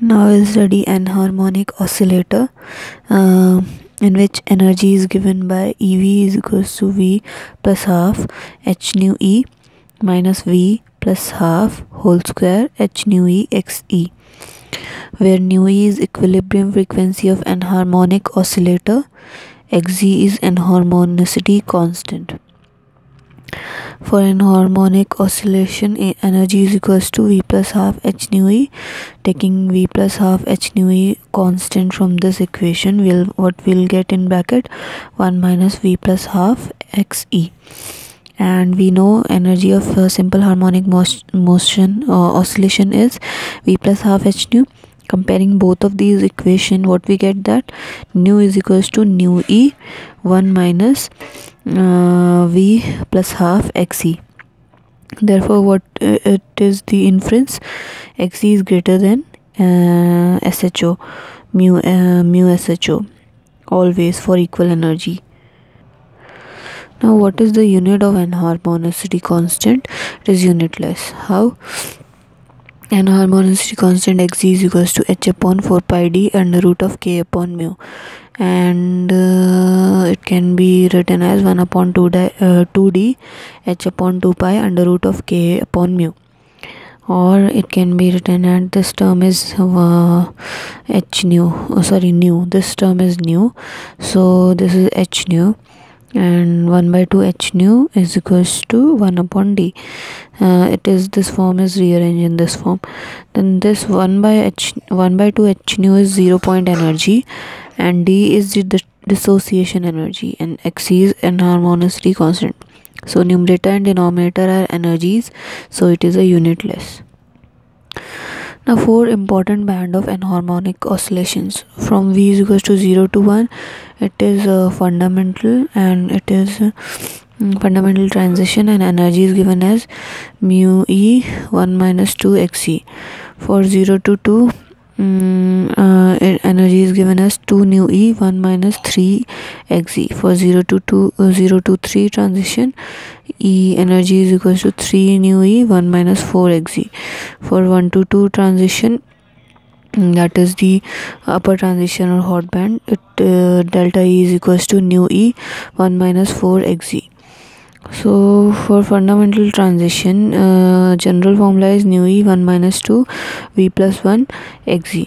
now we'll study anharmonic oscillator uh, in which energy is given by ev is equals to v plus half h nu e minus v plus half whole square h nu e x e where nu e is equilibrium frequency of anharmonic oscillator. Xz is anharmonicity constant for an harmonic oscillation energy is equals to v plus half h nu e. Taking v plus half h nu e constant from this equation will what we'll get in bracket? 1 minus v plus half x e. And we know energy of simple harmonic motion uh, oscillation is v plus half h nu comparing both of these equation what we get that? Nu is equals to nu e 1 minus uh, v plus half xe therefore what uh, it is the inference? Xe is greater than uh, sho mu uh, mu sho always for equal energy. Now what is the unit of anharmonicity constant? It is unitless. How anharmonicity constant x is equals to h upon 4 pi d under root of k upon mu. And uh, it can be written as 1 upon 2 di, uh, 2d h upon 2 pi under root of k upon mu. Or it can be written and this term is uh, h nu oh, sorry nu. This term is nu. So this is h nu. And 1 by 2 h nu is equals to 1 upon d uh, it is this form is rearranged in this form. Then this 1 by h 1 by 2 h nu is 0 point energy and d is the dissociation energy and x is anharmonicity constant so numerator and denominator are energies so it is a unitless now four important band of anharmonic oscillations. From v is equals to 0 to 1 it is uh, fundamental and it is uh, fundamental transition and energy is given as mu e 1 minus 2 xe for 0 to 2 um, uh, energy is given as 2 nu e 1 minus 3 xe for 0 to 2 uh, 0 to 3 transition e energy is equals to 3 nu e 1 minus 4 xe for 1 to 2 transition that is the upper transition or hot band it uh, delta e is equals to nu e 1 minus 4 xe so for fundamental transition uh, general formula is nu e 1 minus 2 v plus 1 xe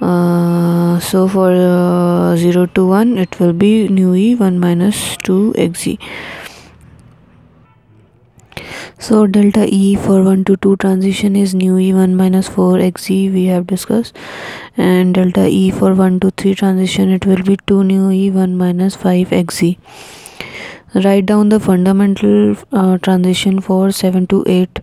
uh, so for uh, 0 to 1 it will be nu e 1 minus 2 xe so delta e for 1 to 2 transition is nu e 1 minus 4 xe we have discussed. And delta e for 1 to 3 transition it will be 2 nu e 1 minus 5 xe write down the fundamental uh, transition for 7 to 8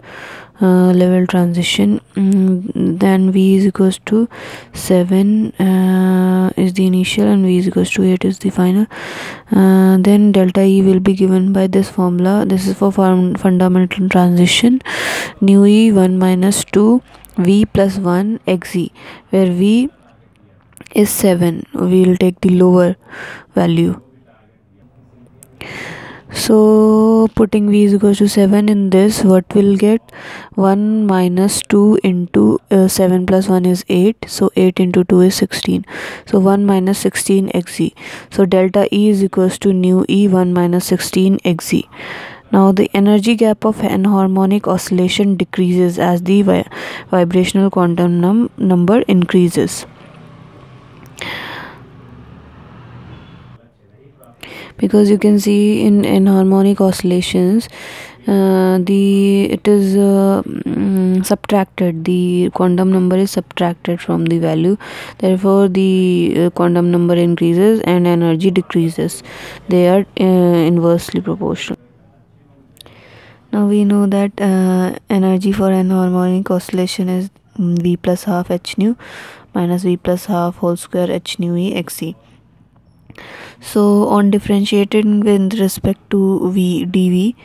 uh, level transition. Mm, then v is equals to 7 uh, is the initial and v is equals to 8 is the final. Uh, then delta e will be given by this formula. This is for fundamental transition. Nu e 1 minus 2 v plus 1 xe where v is 7 we will take the lower value so putting v is equals to 7 in this what we'll get? 1 minus 2 into uh, 7 plus 1 is 8 so 8 into 2 is 16 so 1 minus 16 xe so delta e is equals to nu e 1 minus 16 xe now the energy gap of anharmonic oscillation decreases as the vi vibrational quantum num number increases because you can see in anharmonic oscillations uh, the it is uh, um, subtracted. The quantum number is subtracted from the value. Therefore the uh, quantum number increases and energy decreases. They are uh, inversely proportional. Now we know that uh, energy for anharmonic oscillation is v plus half h nu minus v plus half whole square h nu e xe so on differentiating with respect to v dv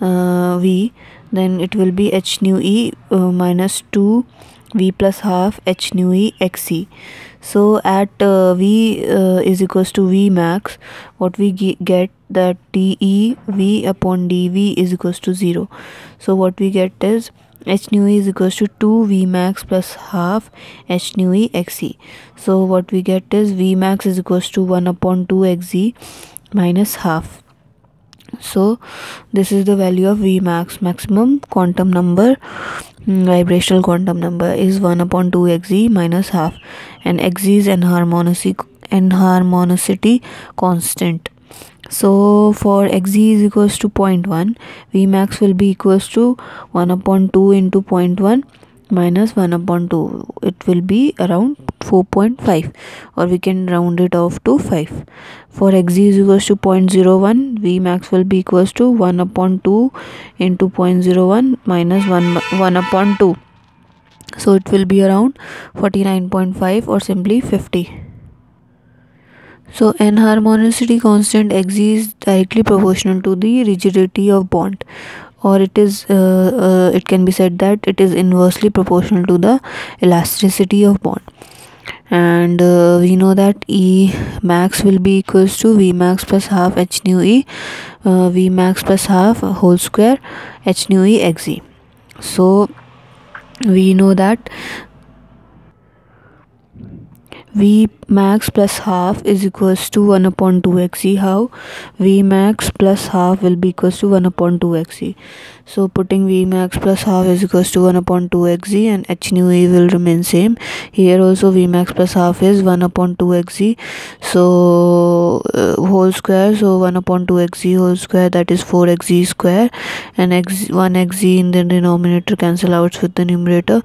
uh, v then it will be h nu e uh, minus 2 v plus half h nu e xe so at uh, v uh, is equals to v max what we get that de v upon dv is equals to 0 so what we get is h nu e is equals to 2 v max plus half h nu e xe so what we get is v max is equals to 1 upon 2 xe minus half. So this is the value of v max. Maximum quantum number mm, vibrational quantum number is 1 upon 2 xe minus half. And x is anharmonicity anharmonicity constant so for x is equals to 0.1 v max will be equals to 1 upon 2 into 0.1 minus 1 upon 2 it will be around 4.5 or we can round it off to 5 for x is equals to 0.01 v max will be equals to 1 upon 2 into 0.01 minus 1 1 upon 2 so it will be around 49.5 or simply 50 so anharmonicity constant x is directly proportional to the rigidity of bond. Or it is uh, uh, it can be said that it is inversely proportional to the elasticity of bond. And uh, we know that E max will be equals to V max plus half H nu E uh, V max plus half whole square H nu E x E. So we know that v max plus half is equals to 1 upon 2 xe how? V max plus half will be equals to 1 upon 2 xe so putting v max plus half is equals to 1 upon 2 xe and h nu e will remain same. Here also v max plus half is 1 upon 2 xe so uh, whole square. So 1 upon 2 xe whole square that is 4 xe square. And x 1 xe in the denominator cancel out with the numerator.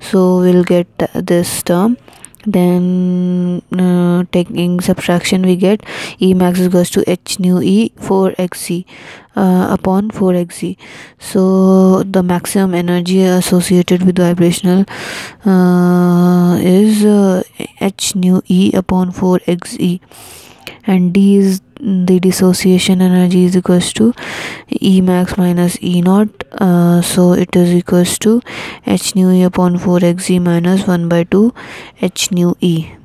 So we'll get this term then uh, taking subtraction we get e max equals to h nu e 4 xe uh, upon 4 xe so the maximum energy associated with vibrational uh, is uh, h nu e upon 4 xe and d is the dissociation energy is equals to e max minus e naught uh, so it is equals to h nu e upon 4 xe minus 1 by 2 h nu e